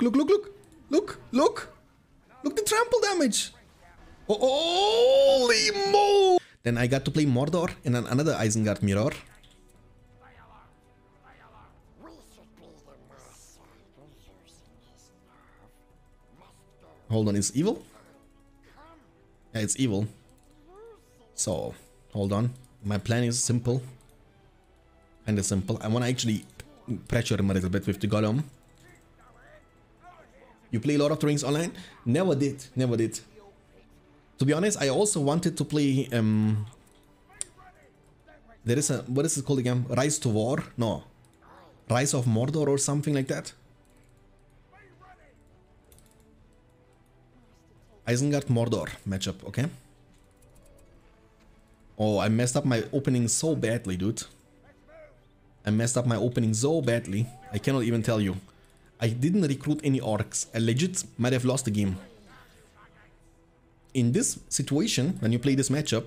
Look, look, look, look. Look, look. Look the trample damage. Oh, oh holy mo! Then I got to play Mordor and another Isengard mirror. Hold on, it's evil? Yeah, it's evil. So, hold on. My plan is simple. Kinda simple. I wanna actually pressure him a little bit with the Gollum. You play Lord of the Rings online? Never did, never did. To be honest, I also wanted to play, um... There is a, what is it called again? Rise to War? No. Rise of Mordor or something like that? Isengard Mordor matchup, okay? Oh, I messed up my opening so badly, dude. I messed up my opening so badly. I cannot even tell you. I didn't recruit any orcs. I legit might have lost the game. In this situation, when you play this matchup,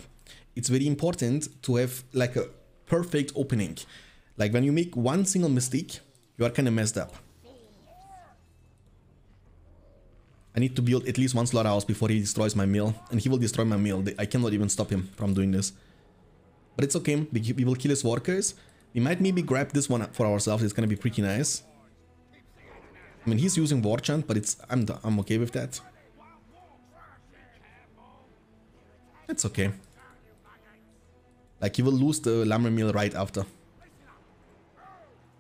it's very important to have like a perfect opening. Like when you make one single mistake, you are kind of messed up. I need to build at least one slaughterhouse before he destroys my mill. And he will destroy my mill. I cannot even stop him from doing this. But it's okay. We will kill his workers. We might maybe grab this one for ourselves. It's gonna be pretty nice. I mean, he's using War Chant, but it's I'm, I'm okay with that. It's okay. Like, he will lose the lumber mill right after.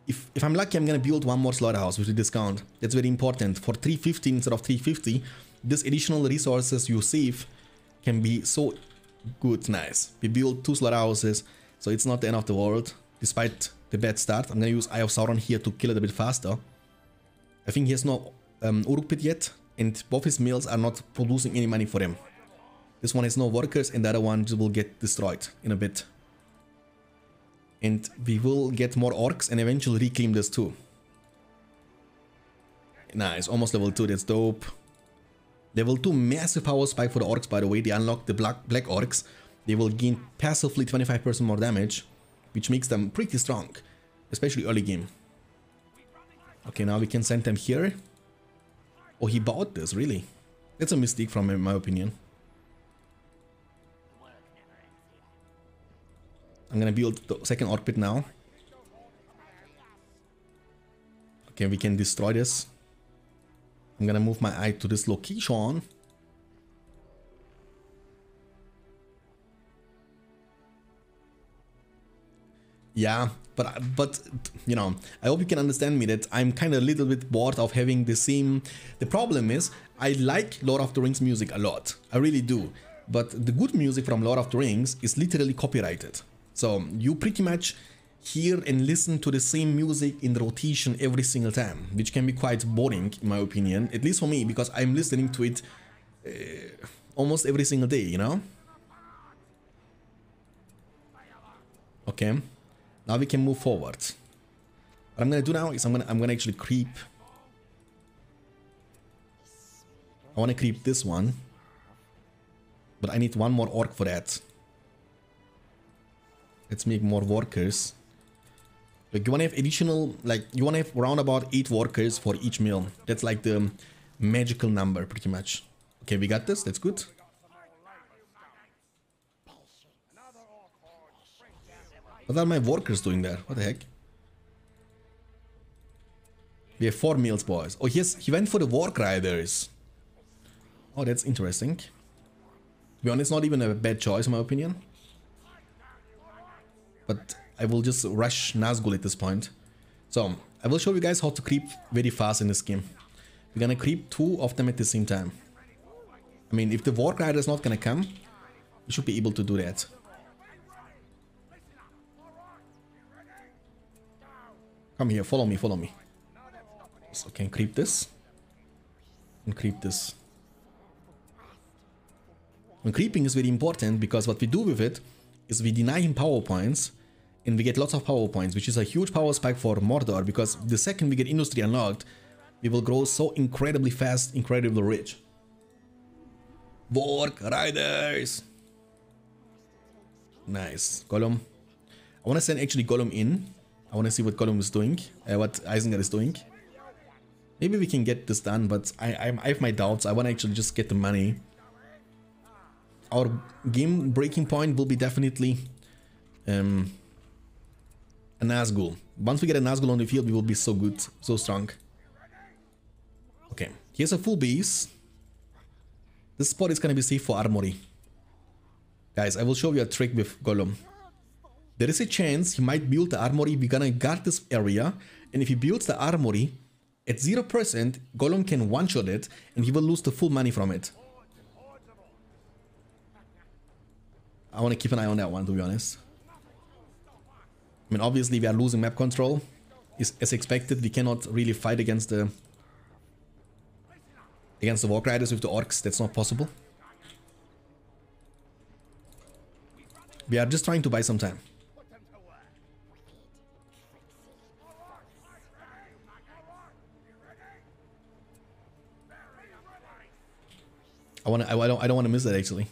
If, if I'm lucky, I'm gonna build one more slaughterhouse with the discount. That's very important. For 350 instead of 350, this additional resources you save can be so good, nice. We build two slaughterhouses, so it's not the end of the world, despite the bad start. I'm gonna use Eye of Sauron here to kill it a bit faster. I think he has no um, Uruk pit yet, and both his mills are not producing any money for him. This one has no workers, and the other one will get destroyed in a bit. And we will get more orcs and eventually reclaim this too. Nice, almost level 2, that's dope. Level 2 massive power spike for the orcs by the way, they unlock the black, black orcs. They will gain passively 25% more damage, which makes them pretty strong, especially early game. Okay, now we can send them here. Oh, he bought this, really? That's a mistake from him, in my opinion. I'm gonna build the second orc pit now. Okay, we can destroy this. I'm gonna move my eye to this location. Yeah, but but you know, I hope you can understand me that I'm kind of a little bit bored of having the same. The problem is I like Lord of the Rings music a lot. I really do. But the good music from Lord of the Rings is literally copyrighted. So you pretty much hear and listen to the same music in rotation every single time, which can be quite boring in my opinion, at least for me, because I'm listening to it uh, almost every single day, you know? Okay. Now we can move forward. What I'm gonna do now is I'm gonna I'm gonna actually creep. I wanna creep this one. But I need one more orc for that. Let's make more workers. Like you wanna have additional like you wanna have around about eight workers for each mill. That's like the magical number pretty much. Okay, we got this, that's good. What are my workers doing there? What the heck? We have four meals, boys. Oh, yes, he went for the Warg Riders. Oh, that's interesting. To be honest, not even a bad choice, in my opinion. But I will just rush Nazgul at this point. So, I will show you guys how to creep very fast in this game. We're gonna creep two of them at the same time. I mean, if the Warg Rider is not gonna come, we should be able to do that. Come here, follow me, follow me. So can creep this. And creep this. And creeping is very important because what we do with it is we deny him power points and we get lots of power points, which is a huge power spike for Mordor because the second we get industry unlocked, we will grow so incredibly fast, incredibly rich. Warg Riders! Nice. Gollum. I want to send actually Gollum in I want to see what Gollum is doing, uh, what Isengard is doing. Maybe we can get this done, but I, I, I have my doubts. I want to actually just get the money. Our game breaking point will be definitely um, a Nazgul. Once we get a Nazgul on the field, we will be so good, so strong. Okay, here's a full base. This spot is gonna be safe for armory. Guys, I will show you a trick with Gollum. There is a chance he might build the armory, we're gonna guard this area, and if he builds the armory, at 0%, Gollum can one-shot it, and he will lose the full money from it. I want to keep an eye on that one, to be honest. I mean, obviously we are losing map control. Is as expected, we cannot really fight against the against the Warg Riders with the Orcs. That's not possible. We are just trying to buy some time. Want to. I don't. I don't want to miss that actually.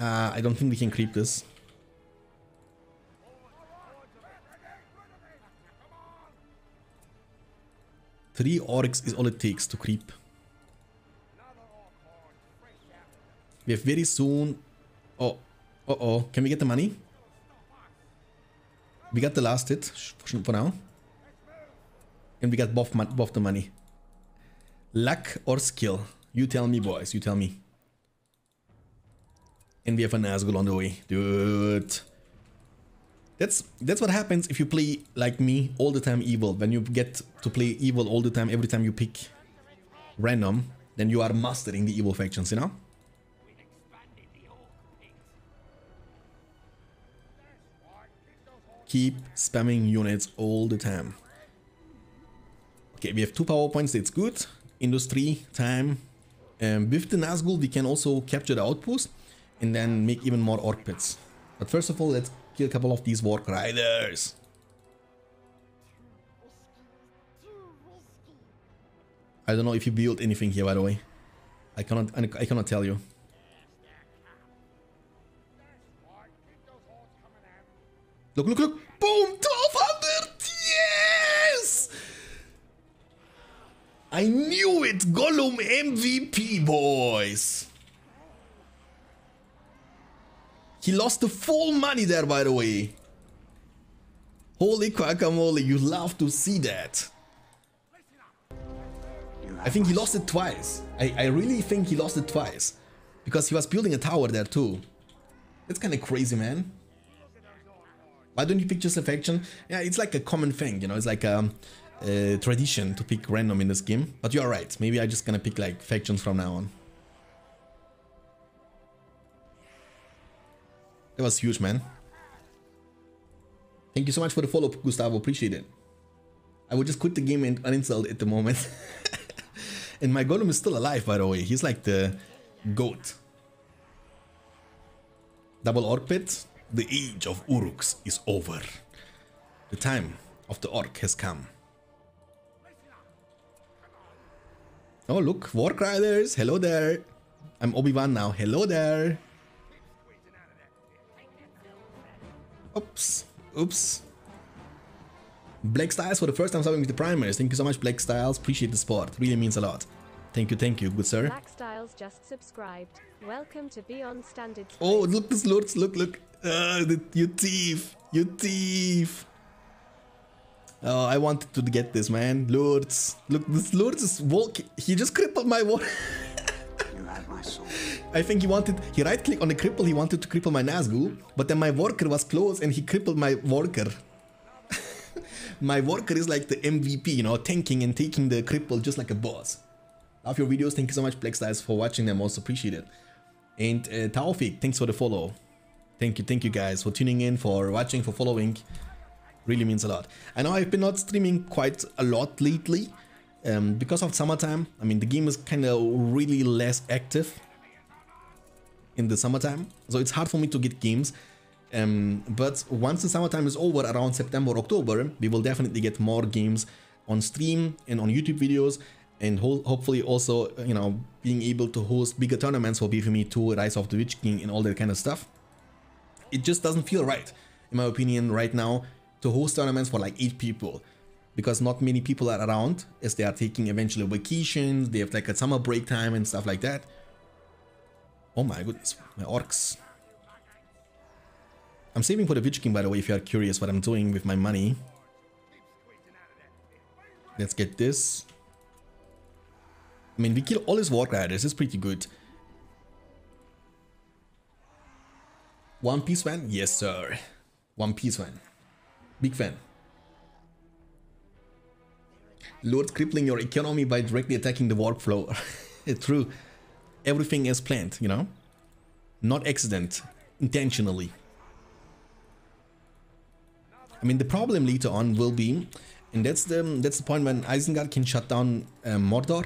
Uh, I don't think we can creep this. Three orcs is all it takes to creep. We have very soon... Oh, uh oh. Can we get the money? We got the last hit for now. And we got both, both the money. Luck or skill? You tell me, boys. You tell me. And we have a Nazgul on the way. Dude. That's that's what happens if you play like me all the time evil. When you get to play evil all the time, every time you pick random, then you are mastering the evil factions, you know? Keep spamming units all the time. Okay, we have two power points, that's good. Industry, time. Um, with the Nazgul, we can also capture the outpost and then make even more orc pits. But first of all, let's kill a couple of these Warg Riders. I don't know if you built anything here, by the way. I cannot, I cannot tell you. Look, look, look! Boom! 1200! Yes! I knew it! Gollum MVP, boys! He lost the full money there, by the way. Holy guacamole, you love to see that. I think he lost it twice. I, I really think he lost it twice. Because he was building a tower there too. That's kind of crazy, man. Why don't you pick just a faction? Yeah, it's like a common thing, you know, it's like a, a tradition to pick random in this game. But you're right, maybe I'm just gonna pick like factions from now on. That was huge, man. Thank you so much for the follow, Gustavo. Appreciate it. I would just quit the game and uninstall it at the moment. and my Gollum is still alive, by the way. He's like the goat. Double orc pit. The age of Uruks is over. The time of the orc has come. Oh, look, Warg Riders. Hello there. I'm Obi-Wan now. Hello there. Oops. Oops. Black Styles for the first time subbing with the primers. Thank you so much, Black Styles. Appreciate the support. Really means a lot. Thank you, thank you, good sir. Black Styles just subscribed. Welcome to Beyond Standard. Oh, look, this Lurtz, look, look. Uh, the, you thief. You thief. Oh, I wanted to get this, man. Lurtz. Look, this Lurtz is walking. He just crippled my wall. I think he wanted, he right click on the cripple, he wanted to cripple my Nazgul, but then my worker was close and he crippled my worker. my worker is like the MVP, you know, tanking and taking the cripple just like a boss. Love your videos, thank you so much Black Stars for watching them, also appreciate it. And uh, Taufik, thanks for the follow. Thank you, thank you guys for tuning in, for watching, for following. Really means a lot. I know I've been not streaming quite a lot lately. Um, because of summertime, I mean the game is kind of really less active in the summertime, so it's hard for me to get games. Um, but once the summertime is over, around September, October, we will definitely get more games on stream and on YouTube videos, and ho hopefully also, you know, being able to host bigger tournaments for BFME 2, Rise of the Witch King, and all that kind of stuff. It just doesn't feel right, in my opinion, right now, to host tournaments for like 8 people. because not many people are around as they are taking eventually vacations. They have like a summer break time and stuff like that. Oh my goodness, my orcs. I'm saving for the Witch King, by the way, if you are curious what I'm doing with my money. Let's get this. I mean, we kill all his Warg Riders, it's pretty good. One Piece fan? Yes, sir. One Piece fan. Big fan. Lord crippling your economy by directly attacking the workflow. flow. True. Everything is planned, you know? Not accident. Intentionally. I mean, the problem later on will be, and that's the that's the point when Isengard can shut down uh, Mordor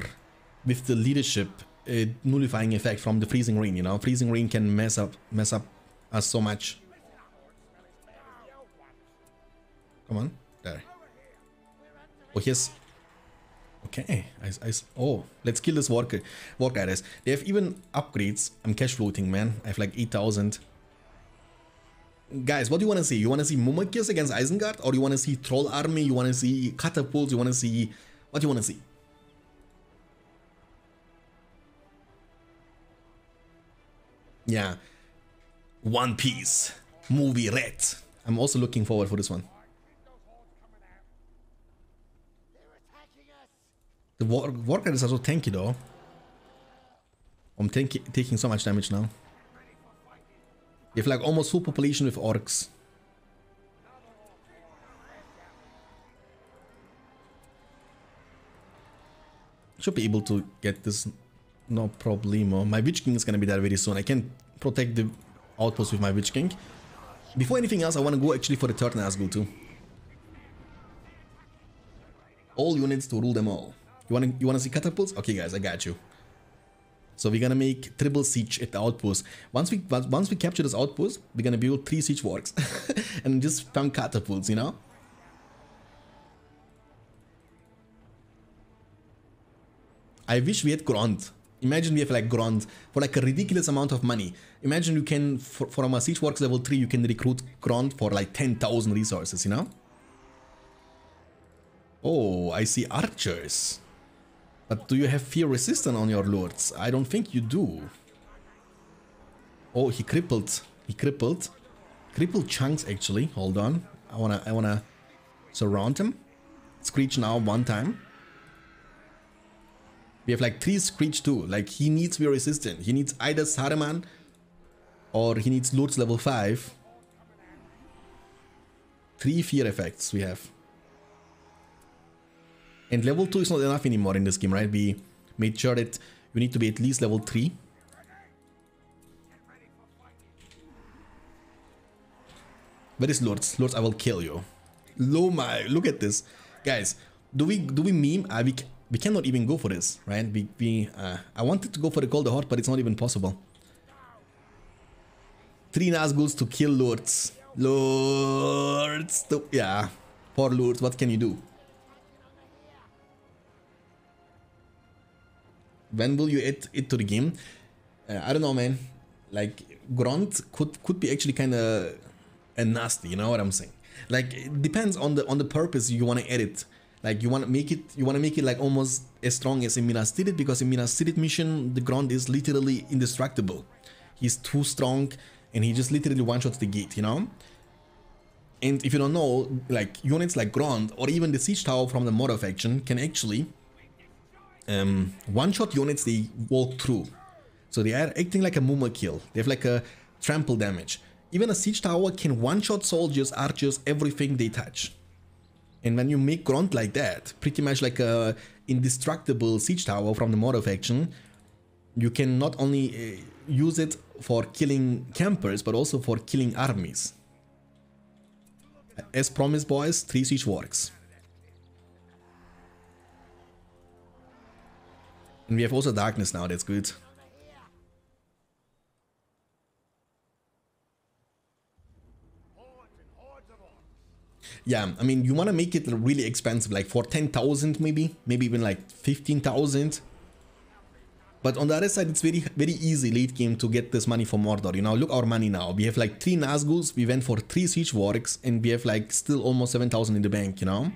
with the leadership uh, nullifying effect from the freezing rain. You know, freezing rain can mess up mess up us so much. Come on, there. Oh, yes. Okay, I, I, oh, let's kill this worker, work guys. They have even upgrades. I'm cash floating, man. I have like 8,000. Guys, what do you want to see? You want to see Mumakias against Isengard? Or you want to see Troll Army? You want to see Catapults? You want to see... What do you want to see? Yeah. One Piece. Movie Red. I'm also looking forward for this one. The war, war is also tanky though. I'm taking so much damage now. Have like almost full population with orcs. Should be able to get this no problemo. My Witch King is gonna be there very soon. I can protect the outpost with my Witch King. Before anything else, I want to go actually for the third Nazgul too. All units to rule them all. You wanna you wanna see catapults? Okay guys, I got you. So we're gonna make triple siege at the outpost. Once we once we capture this outpost, we're gonna build three siege works and just spam catapults, you know. I wish we had Grond. Imagine we have like Grond for like a ridiculous amount of money. Imagine you can, for, from a Siege Works level 3, you can recruit Grond for like 10,000 resources, you know? Oh, I see archers. But do you have fear resistance on your Lurtz? I don't think you do. Oh, he crippled. He crippled. Crippled chunks actually. Hold on. I wanna I wanna surround him. Screech now one time. We have like three Screech too. Like he needs fear resistant. He needs either Saruman or he needs Lurtz level 5. Three fear effects we have. And level 2 is not enough anymore in this game, right? We made sure that you need to be at least level 3. Where is Lurtz? Lurtz, I will kill you. Loma, look at this. Guys, do we do we meme? Uh, we, we cannot even go for this, right? We, we uh, I wanted to go for the Cold Heart, but it's not even possible. Three Nazguls to kill Lurtz. Lurtz. To, yeah, poor Lurtz, what can you do? When will you add it to the game? Uh, I don't know, man. Like Grond could could be actually kind of a nasty. You know what I'm saying? Like it depends on the on the purpose you want to edit. Like you want to make it, you want to make it like almost as strong as in Minas Tirith because in Minas Tirith mission the Grond is literally indestructible. He's too strong and he just literally one shots the gate. You know. And if you don't know, like units like Grond or even the Siege Tower from the Mordor faction can actually um, one-shot units they walk through. So they are acting like a Mumakil. They have like a trample damage. Even a siege tower can one-shot soldiers, archers, everything they touch. And when you make Grond like that, pretty much like a indestructible siege tower from the Mordor faction, you can not only uh, use it for killing campers, but also for killing armies. As promised boys, 3 siege works. And we have also darkness now, that's good. Yeah, I mean, you want to make it really expensive, like for 10,000 maybe, maybe even like 15,000. But on the other side, it's very, very easy late game to get this money from Mordor. You know, look our money now. We have like 3 Nazguls, we went for 3 Siege Works, and we have like still almost 7,000 in the bank, you know?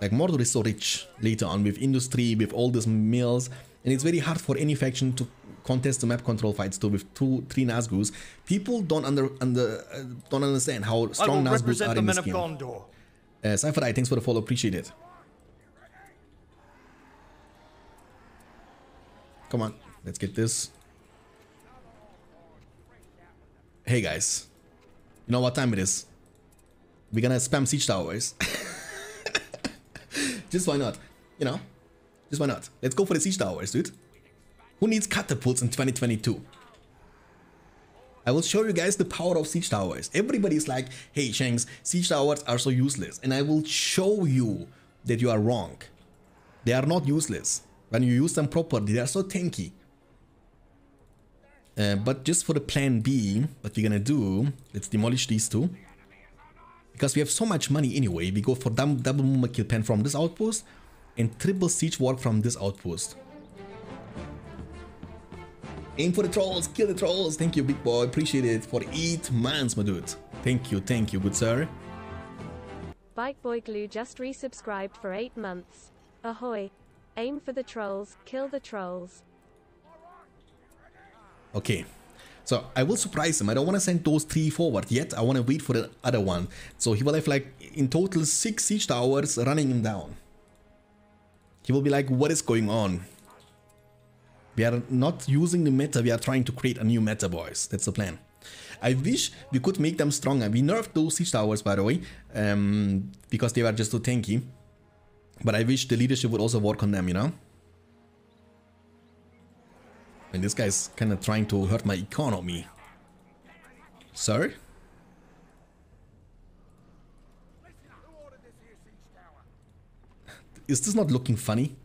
Like Mordor is so rich later on with industry, with all these mills, and it's very hard for any faction to contest the map control fights too with two, three Nazgûs. People don't under under uh, don't understand how strong Nazgûs are in this of game. Gondor. Uh, Cypher, thanks for the follow, appreciate it. Come on, let's get this. Hey guys, you know what time it is? We're gonna spam siege towers. Just why not? You know? Just why not? Let's go for the siege towers, dude. Who needs catapults in 2022? I will show you guys the power of siege towers. Everybody's like, hey Shanks, siege towers are so useless. And I will show you that you are wrong. They are not useless. When you use them properly, they are so tanky. Uh, but just for the plan B, what we're gonna do, let's demolish these two. Because we have so much money anyway, we go for double, double Mumakil pen from this outpost and triple siege work from this outpost. Aim for the trolls, kill the trolls. Thank you, big boy. Appreciate it for eight months, my dude. Thank you, thank you, good sir. Bike Boy Glue just resubscribed for 8 months. Ahoy. Aim for the trolls, kill the trolls. Okay. So I will surprise him. I don't want to send those three forward yet. I want to wait for the other one. So he will have like in total six siege towers running him down. He will be like, what is going on? We are not using the meta. We are trying to create a new meta, boys. That's the plan. I wish we could make them stronger. We nerfed those siege towers, by the way, um, because they were just too tanky. But I wish the leadership would also work on them, you know? And this guy's kind of trying to hurt my economy. Sir? Is this not looking funny?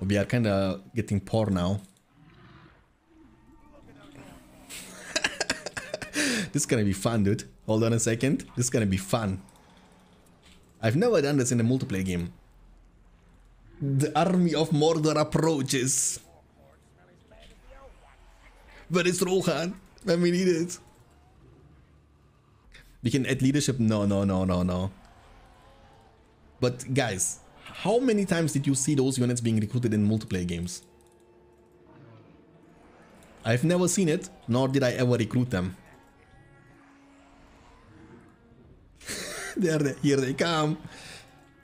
We are kind of getting poor now. this is gonna be fun, dude. Hold on a second. This is gonna be fun. I've never done this in a multiplayer game. The army of Mordor approaches. Where is Rohan? When we need it. We can add leadership. No, no, no, no, no. But guys, how many times did you see those units being recruited in multiplayer games? I've never seen it, nor did I ever recruit them. there, they, here they come.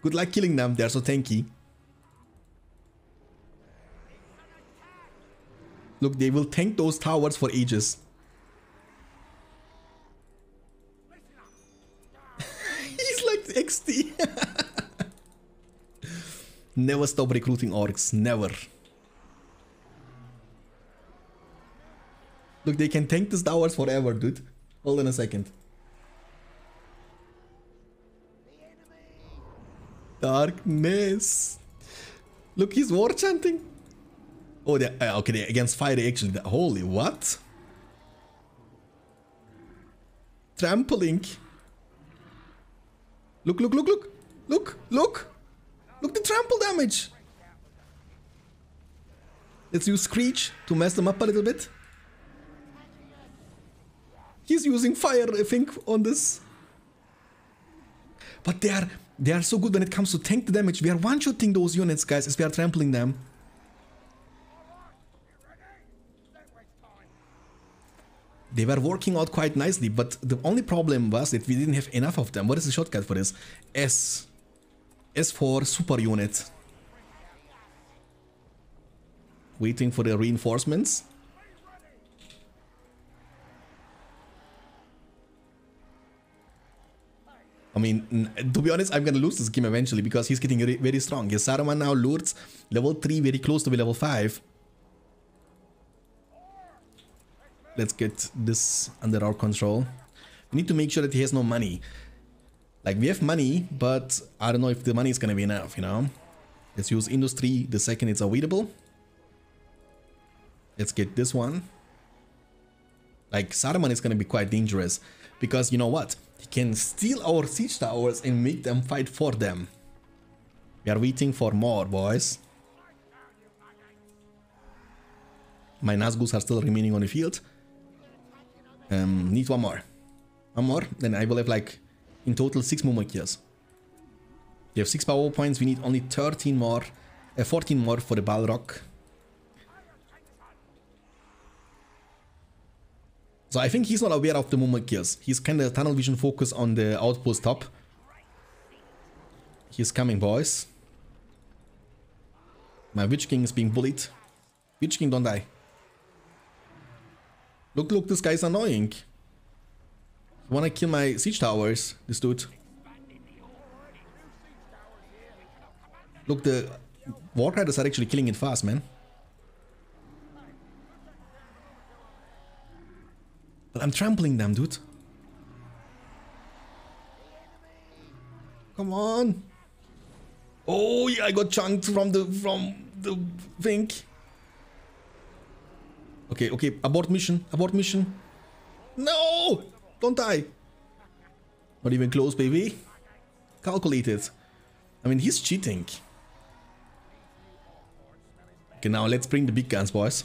Good luck killing them, they're so tanky. Look, they will tank those towers for ages. He's like XT. never stop recruiting orcs, never. Look, they can tank these towers forever, dude. Hold on a second. Darkness. Look, he's war chanting. Oh, they uh, okay. They're against fire. They actually. Holy what? Trampling. Look! Look! Look! Look! Look! Look! Look the trample damage. Let's use Screech to mess them up a little bit. He's using fire, I think, on this. But they are they are so good when it comes to tank damage. We are one-shotting those units, guys, as we are trampling them. They were working out quite nicely, but the only problem was that we didn't have enough of them. What is the shortcut for this? S. S for super unit. Waiting for the reinforcements. I mean, to be honest, I'm gonna lose this game eventually because he's getting very, strong. Yes, Saruman now Lurtz level 3, very close to level 5. Let's get this under our control. We need to make sure that he has no money. Like, we have money, but I don't know if the money is gonna be enough, you know? Let's use industry the second it's available. Let's get this one. Like, Saruman is gonna be quite dangerous because you know what? He can steal our siege towers and make them fight for them. We are waiting for more, boys. My Nazgûs are still remaining on the field. Um, need one more. One more, then I will have like In total, 6 Mumakias. We have 6 power points, we need only 13 more, uh, 14 more for the Balrog. So I think he's not aware of the Mumakias. He's kind of tunnel vision focus on the outpost top. He's coming, boys. My Witch King is being bullied. Witch King, don't die. Look, look, this guy's annoying. You wanna kill my siege towers, this dude. Look, the Warg Riders are actually killing it fast, man. But I'm trampling them, dude. Come on. Oh yeah, I got chunked from the from the thing. Okay, okay, abort mission, abort mission. No! Don't die. Not even close, baby. Calculated. I mean, he's cheating. Okay, now let's bring the big guns, boys.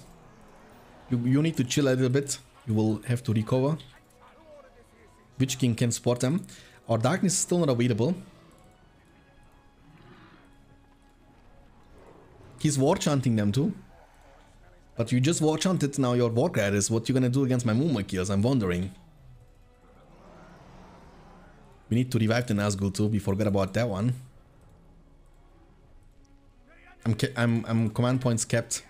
You, you need to chill a little bit. You will have to recover. Witch King can support them. Our darkness is still not available. He's war chanting them too. But you just war chanted now your war is what you're gonna do against my Mumakias, I'm wondering. We need to revive the Nazgul too, we forgot about that one. I'm, I'm, I'm command points kept.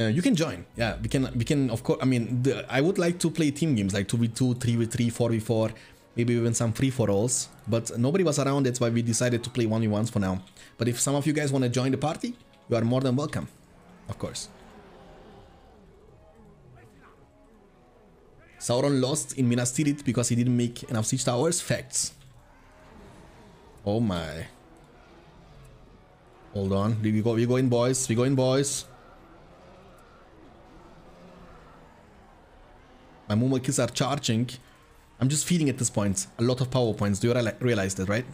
Uh, you can join. Yeah, we can. We can. Of course. I mean, the, I would like to play team games like two v two, three v three, four v four, maybe even some free for alls. But nobody was around. That's why we decided to play one v ones for now. But if some of you guys want to join the party, you are more than welcome. Of course. Sauron lost in Minas Tirith because he didn't make enough siege towers. Facts. Oh my. Hold on. We go. We go in, boys. We go in, boys. My Mumakis are charging. I'm just feeding at this point a lot of power points. Do you realize that, right?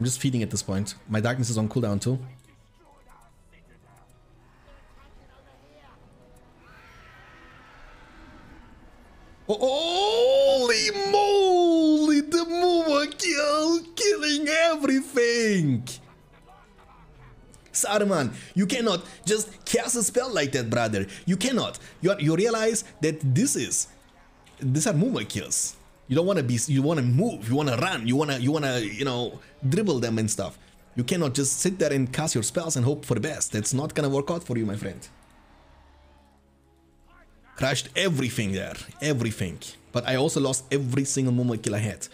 I'm just feeding at this point. My darkness is on cooldown too. Saruman, you cannot just cast a spell like that, brother. You cannot. You, you realize that this is, these are Mumakils. You don't want to be, you want to move, you want to run, you want to, you want to, you know, dribble them and stuff. You cannot just sit there and cast your spells and hope for the best. That's not gonna work out for you, my friend. Crashed everything there, everything. But I also lost every single Mumakil I had.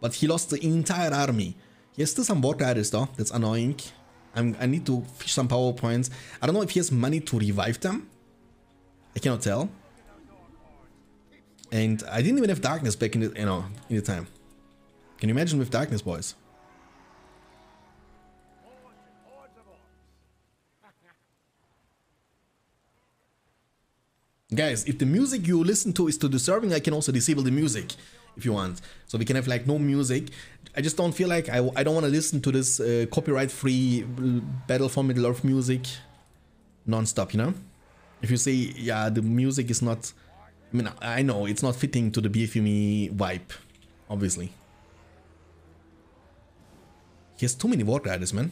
But he lost the entire army. He has still some war though, that's annoying. I'm, I need to fish some power points. I don't know if he has money to revive them. I cannot tell. And I didn't even have darkness back in the, you know, in the time. Can you imagine with darkness, boys? Guys, if the music you listen to is too disturbing, I can also disable the music if you want. So we can have like no music. I just don't feel like I, I don't want to listen to this uh, copyright-free Battle for Middle-earth music non-stop, you know? If you say, yeah, the music is not... I mean, I know, it's not fitting to the BFME vibe, obviously. He has too many Warg Riders, man.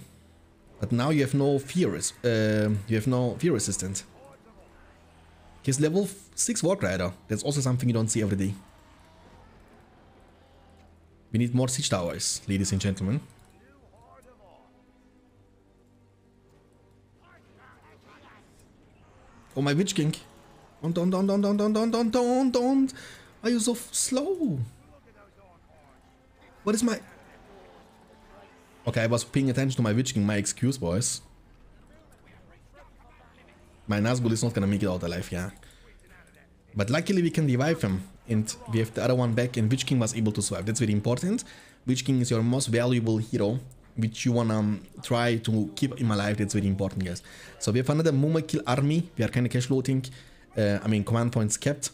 But now you have no fear, uh, you have no fear resistance. He has level 6 Warg Rider. That's also something you don't see every day. We need more siege towers, ladies and gentlemen. Oh, my Witch King. Don't, don't, don't, don't, don't, don't, don't, don't, don't. Are you so slow? What is my... Okay, I was paying attention to my Witch King. My excuse, boys. My Nazgul is not gonna make it out alive, yeah. But luckily we can revive him and we have the other one back and Witch King was able to survive. That's very important. Witch King is your most valuable hero which you wanna um, try to keep him alive. That's very important, guys. So we have another Mumakil army. We are kind of cash loading. Uh, I mean, command points kept.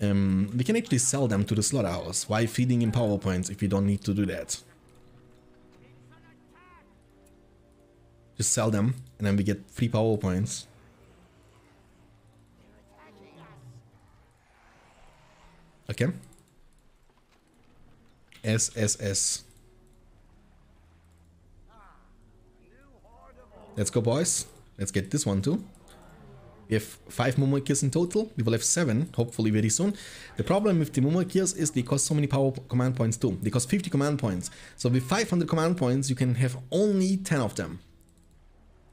Um, we can actually sell them to the slaughterhouse. Why feeding in power points if we don't need to do that? Just sell them and then we get free power points. Okay. S S S. Let's go, boys. Let's get this one too. We have 5 Mumakis in total. We will have 7, hopefully very soon. The problem with the Mumakis is they cost so many power command points too. They cost 50 command points. So with 500 command points, you can have only 10 of them.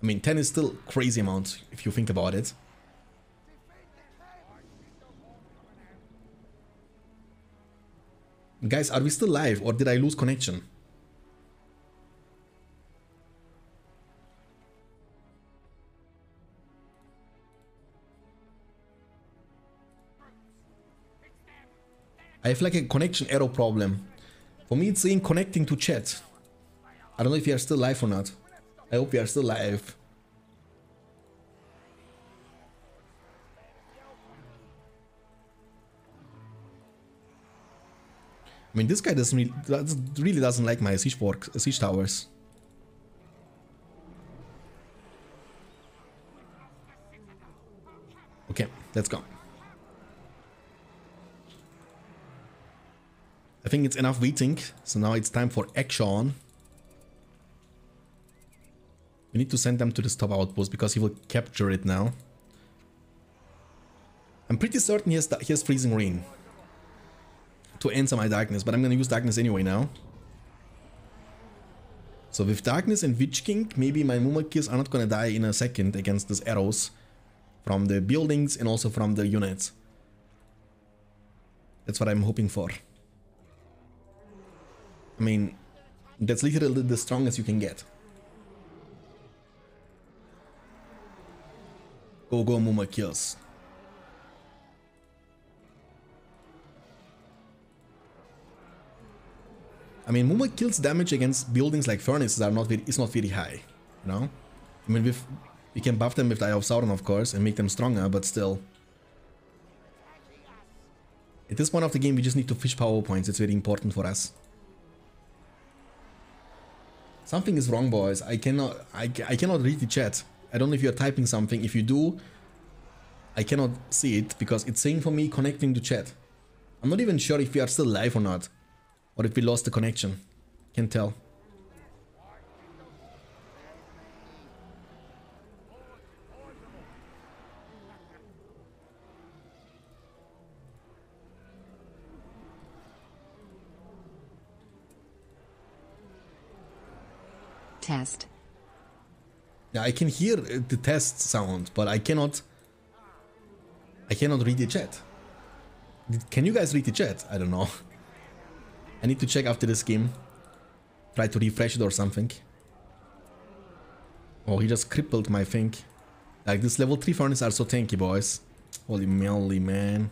I mean, 10 is still crazy amount if you think about it. Guys, are we still live or did I lose connection? I have like a connection error problem. For me, it's saying connecting to chat. I don't know if you are still live or not. I hope we are still live. I mean, this guy doesn't really, really doesn't like my siege, work, siege towers. Okay, let's go. I think it's enough waiting, so now it's time for action. We need to send them to the stop outpost because he will capture it now. I'm pretty certain he has, he has freezing rain to answer my darkness, but I'm gonna use darkness anyway now. So with darkness and Witch King, maybe my Mumakis are not gonna die in a second against these arrows from the buildings and also from the units. That's what I'm hoping for. I mean, that's literally the strongest you can get. Go go Mumakis. I mean, Mumakil's damage against buildings like furnaces are not very, is not very high, you know? I mean, we can buff them with the Eye of Sauron, of course, and make them stronger, but still. At this point of the game, we just need to fish power points, it's very important for us. Something is wrong, boys. I cannot, I, I cannot read the chat. I don't know if you're typing something. If you do, I cannot see it because it's saying for me connecting to chat. I'm not even sure if we are still live or not. Or if we lost the connection. Can't tell. Test. Yeah, I can hear uh, the test sound, but I cannot... I cannot read the chat. Can you guys read the chat? I don't know. I need to check after this game. Try to refresh it or something. Oh, he just crippled my thing. Like, this level 3 furnace are so tanky, boys. Holy moly, man.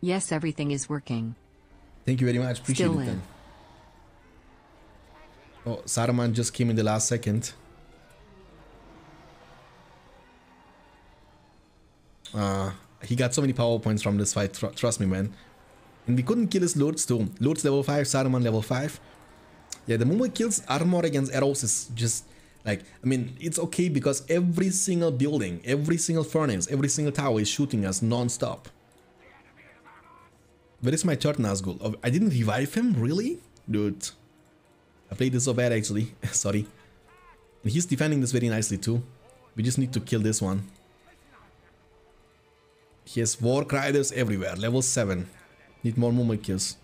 Yes, everything is working. Thank you very much. Appreciate Still it then. Oh, Saruman just came in the last second. Uh, he got so many power points from this fight, tr trust me, man. And we couldn't kill his Lurtz too. Lurtz level 5, Saruman level 5. Yeah, the Mumakil's armor against arrows is just like, I mean, it's okay because every single building, every single furnace, every single tower is shooting us non-stop. Where is my third Nazgul? Oh, I didn't revive him? Really? Dude. I played this so bad actually. Sorry. And he's defending this very nicely too. We just need to kill this one. He has Warg Riders everywhere. Level 7. Need more Mumakils.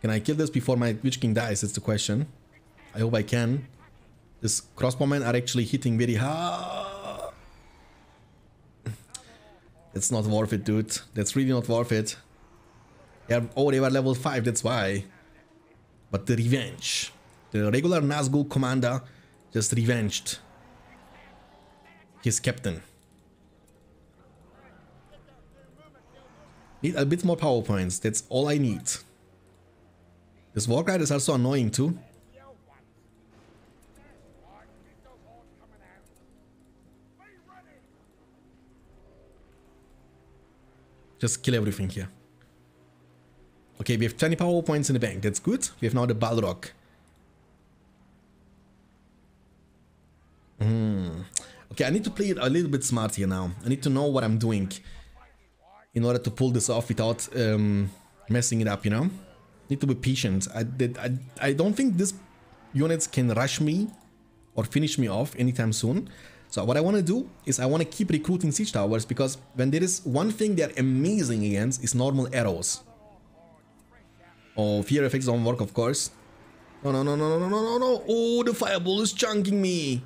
Can I kill this before my Witch King dies? That's the question. I hope I can. This crossbowmen are actually hitting very hard. It's not worth it, dude. That's really not worth it. Yeah, oh, they were level 5, that's why. But the revenge. The regular Nazgul commander just revenged his captain. Need a bit more power points, that's all I need. This war guide is also annoying too. Just kill everything here. Okay, we have 20 power points in the bank. That's good. We have now the Balrog. Hmm. Okay, I need to play it a little bit smart here now. I need to know what I'm doing in order to pull this off without um, messing it up, you know? Need to be patient. I, did, I, I don't think this units can rush me or finish me off anytime soon. So what I want to do is I want to keep recruiting siege towers because when there is one thing they're amazing against is normal arrows. Oh, fear effects don't work, of course. No, no, no, no, no, no, no, no. Oh, the fireball is chunking me.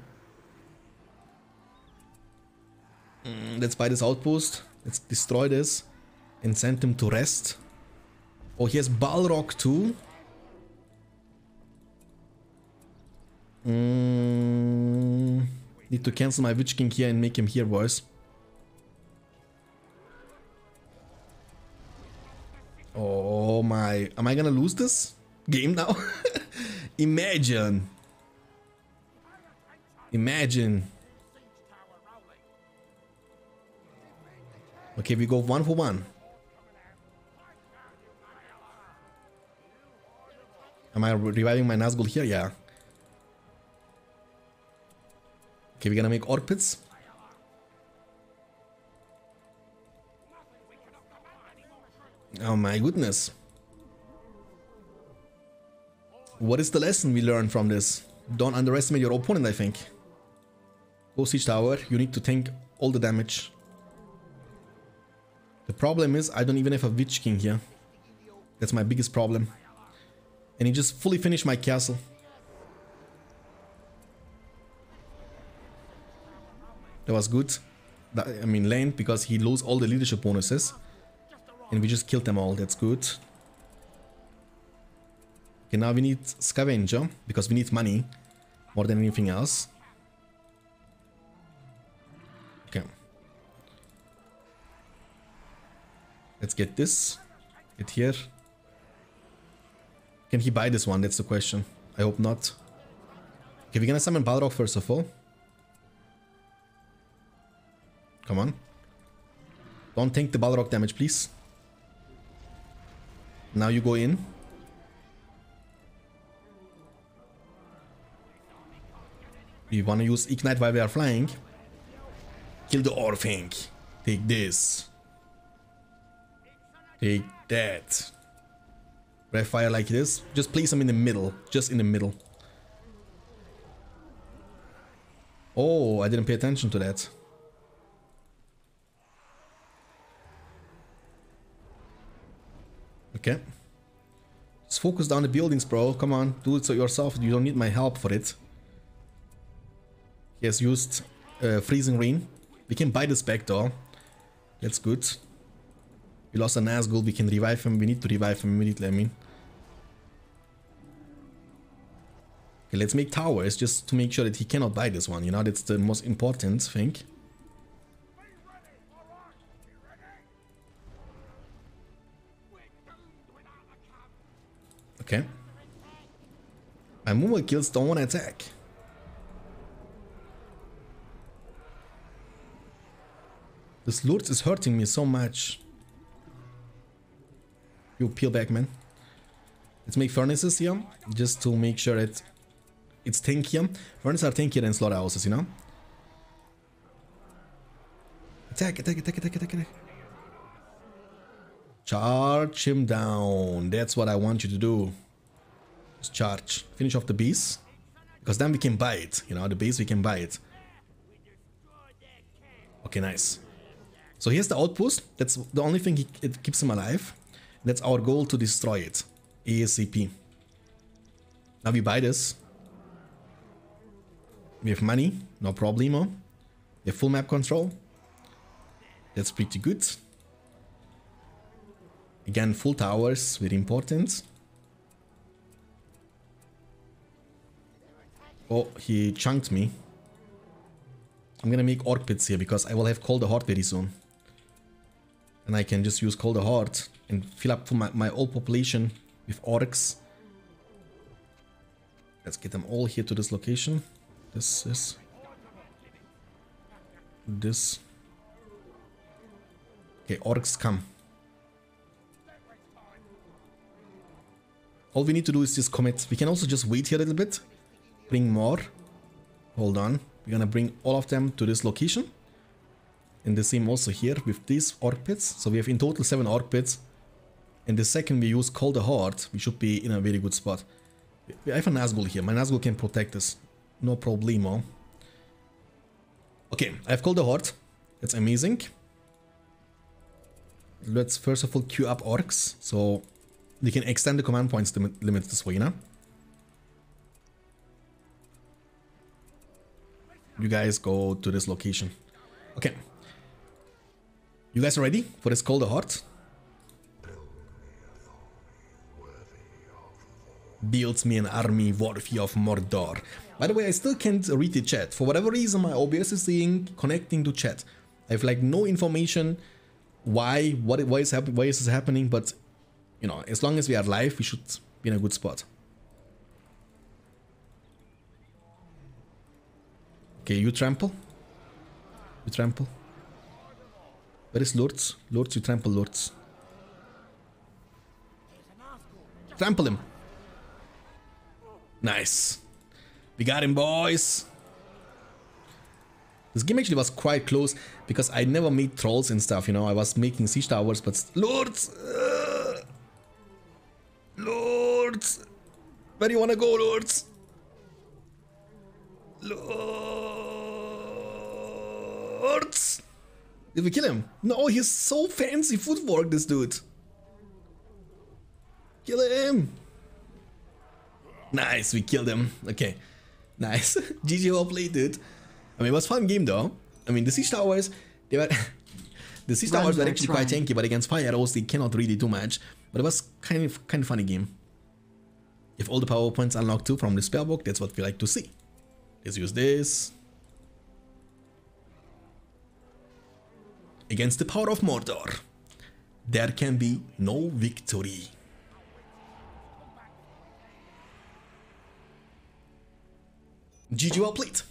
Mm, let's buy this outpost. Let's destroy this and send him to rest. Oh, he has Balrog too. Mm, need to cancel my Witch King here and make him here, boys. Oh my... Am I gonna lose this game now? Imagine. Imagine. Okay, we go one for one. Am I reviving my Nazgul here? Yeah. Okay, we're gonna make Orc Pits. Oh my goodness. What is the lesson we learned from this? Don't underestimate your opponent, I think. Go Siege Tower, you need to tank all the damage. The problem is, I don't even have a Witch King here. That's my biggest problem. And he just fully finished my castle. That was good. That, I mean, lane, because he lose all the leadership bonuses. And we just killed them all, that's good. Okay, now we need Scavenger, because we need money more than anything else. Let's get this. Get here. Can he buy this one? That's the question. I hope not. Okay, we're gonna summon Balrog first of all. Come on. Don't take the Balrog damage, please. Now you go in. We wanna use Ignite while we are flying. Kill the Orthanc. Take this. Take that. Red fire like this. Just place them in the middle. Just in the middle. Oh, I didn't pay attention to that. Okay. Just focus down the buildings, bro. Come on, do it so yourself. You don't need my help for it. He has used uh, Freezing Rain. We can buy this back though. That's good. We lost a Nazgul. We can revive him. We need to revive him immediately, I mean. Okay, let's make towers just to make sure that he cannot buy this one. You know, that's the most important thing. Okay. My Mumakils don't want to attack. This loot is hurting me so much. You peel back, man. Let's make furnaces here, just to make sure that it's tankier. Furnaces are tankier than slaughterhouses, you know? Attack, attack, attack, attack, attack, attack. Charge him down. That's what I want you to do. Just charge. Finish off the beast. Because then we can buy it. You know, the base we can buy it. Okay, nice. So here's the outpost. That's the only thing he, it keeps him alive. That's our goal to destroy it. ASAP. Now we buy this. We have money. No problemo. We have full map control. That's pretty good. Again, full towers, very important. Oh, he chunked me. I'm gonna make orc pits here because I will have Cold Heart very soon. And I can just use Cold Heart and fill up for my, my old population with orcs. Let's get them all here to this location. This is... This. Okay, orcs come. All we need to do is just commit. We can also just wait here a little bit. Bring more. Hold on. We're gonna bring all of them to this location. And the same also here with these orc pits. So we have in total 7 orc pits. And the second we use Call the Horde, we should be in a very good spot. I have a Nazgul here. My Nazgul can protect us. No problemo. Okay, I've called the Horde. That's amazing. Let's first of all queue up orcs. So we can extend the command points limit, limit this way, now. You guys go to this location. Okay. You guys are ready for this Call the Horde? Builds me an army worthy of Mordor. By the way, I still can't read the chat. For whatever reason, my OBS is saying connecting to chat. I have like no information why, what, why is, why is this happening, but you know, as long as we are live, we should be in a good spot. Okay, you trample. You trample. Where is Lurtz? Lurtz, you trample Lurtz. Trample him. Nice. We got him, boys. This game actually was quite close because I never made trolls and stuff, you know. I was making siege towers, but Lurtz, uh, Lurtz, where do you wanna go, Lurtz? Lurtz. Did we kill him? No, he's so fancy footwork, this dude. Kill him. Nice, we killed him. Okay, nice. GG well played, dude. I mean, it was fun game though. I mean, the siege towers, they were the siege towers were actually quite tanky, but against fire arrows they cannot really do much. But it was kind of kind of funny game. If all the power points unlocked too from the spell book, that's what we like to see. Let's use this. Against the power of Mordor, there can be no victory. GG well played.